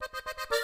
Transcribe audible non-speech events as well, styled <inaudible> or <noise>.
Bye. <laughs>